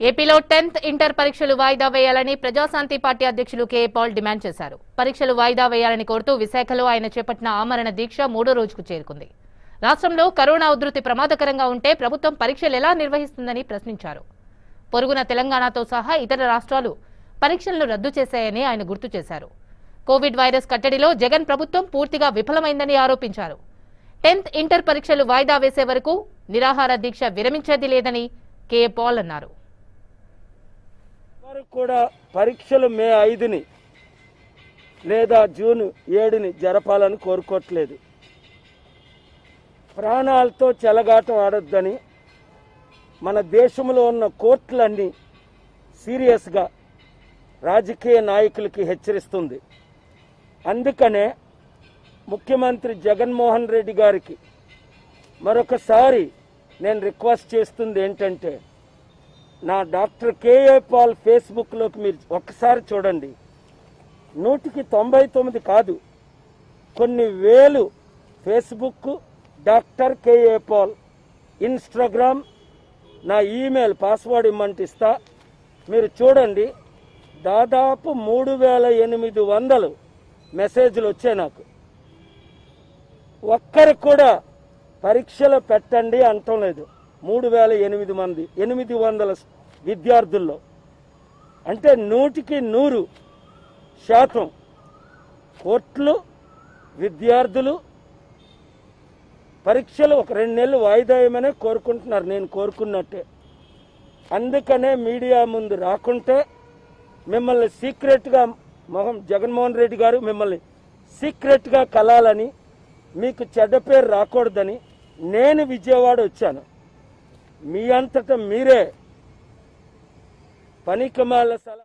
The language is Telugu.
ఏపీలో టెన్త్ ఇంటర్ పరీక్షలు వాయిదా వేయాలని ప్రజాశాంతి పార్టీ అధ్యక్షులు కేఏ పాల్ డిమాండ్ చేశారు. పరీక్షలు వాయిదా వేయాలని కోరుతూ విశాఖలో ఆయన చేపట్టిన ఆమరణ దీక్ష మూడో రోజుకు చేరుకుంది. రాష్ట్రంలో కరోనా ఉధృతి ప్రమాదకరంగా ఉంటే ప్రభుత్వం పరీక్షలు ఎలా నిర్వహిస్తుందని ప్రశ్నించారు. పొరుగున తెలంగాణతో సహా ఇతర రాష్ట్రాలు పరీక్షలను రద్దు చేశాయని ఆయన గుర్తు చేశారు. కోవిడ్ వైరస్ కట్టడిలో జగన్ ప్రభుత్వం పూర్తిగా విఫలమైందని ఆరోపించారు. టెన్త్ ఇంటర్ పరీక్షలు వాయిదా వేసే వరకు నిరాహార దీక్ష విరమించేది లేదని కె. పాల్ అన్నారు. వారు కూడా పరీక్షలు మే ఐదుని లేదా జూన్ ఏడుని జరపాలని కోరుకోవట్లేదు. ప్రాణాలతో చెలగాటం ఆడొద్దని మన దేశంలో ఉన్న కోర్టులన్నీ సీరియస్గా రాజకీయ నాయకులకి హెచ్చరిస్తుంది. అందుకనే ముఖ్యమంత్రి జగన్మోహన్ రెడ్డి గారికి మరొకసారి నేను రిక్వెస్ట్ చేస్తుంది ఏంటంటే నా డాక్టర్ కేఏ పాల్ ఫేస్బుక్లోకి మీరు ఒక్కసారి చూడండి. నూటికి తొంభై తొమ్మిది కాదు కొన్ని వేలు Facebook doctor KA Paul Instagram నా ఈమెయిల్ పాస్వర్డ్ ఇమ్మంటే ఇస్తా. మీరు చూడండి దాదాపు మూడు వేల ఎనిమిది వందలు మెసేజ్లు వచ్చాయి నాకు. ఒక్కరు కూడా పరీక్షలు పెట్టండి అంటం లేదు. మూడు వేల ఎనిమిది మంది ఎనిమిది వందల విద్యార్థుల్లో. అంటే నూటికి నూరు శాతం కోట్లు విద్యార్థులు పరీక్షలు ఒక రెండు నెలలు వాయిదాయమనే కోరుకుంటున్నారు. నేను కోరుకున్నట్టే. అందుకనే మీడియా ముందు రాకుంటే మిమ్మల్ని సీక్రెట్గా మొహం జగన్మోహన్ రెడ్డి గారు మిమ్మల్ని సీక్రెట్గా కలాలని మీకు చెడ్డ పేరు రాకూడదని నేను విజయవాడ వచ్చాను. మీ అంతటా మీరే పనికిమాల సల